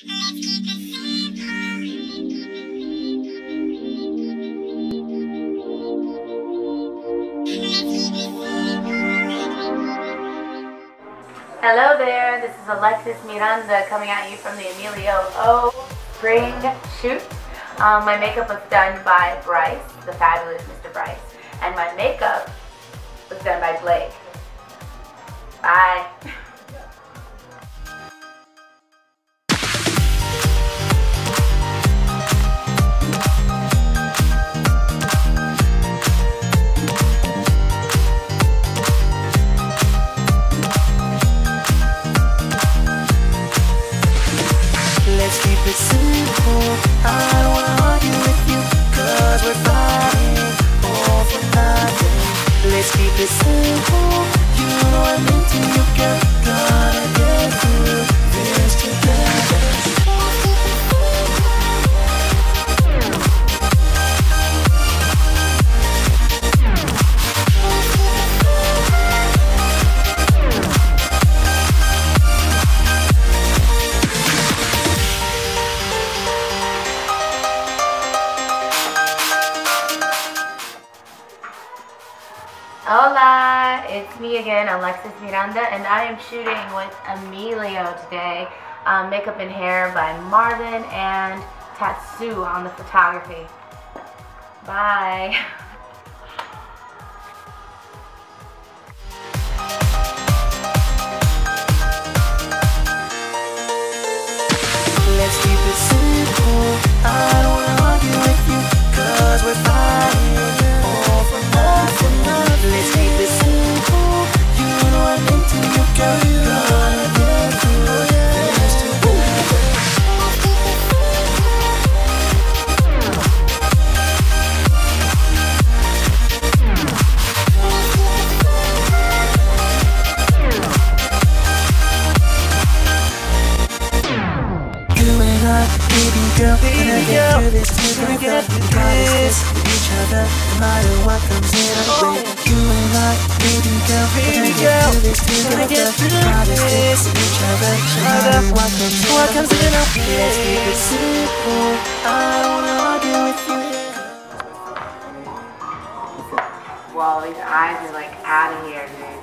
Hello there, this is Alexis Miranda coming at you from the Emillio O Spring Shoot. Um, my makeup was done by Bryce, the fabulous Mr. Bryce, and my makeup was done by Blake. Let's keep it simple. You, know I'm into you, girl. Gonna Hola, it's me again, Alexis Miranda, and I am shooting with Emillio today. Um, makeup and hair by Marvin and Tatsu on the photography. Bye. and I, baby girl, gonna get through this together. We got this with each other, no matter what comes in our way. You and I, baby girl, gonna get through this together. We got this with each other, no matter what comes in our way. Let's keep it simple. I don't wanna argue with you. Whoa, these eyes are like out of here, dude.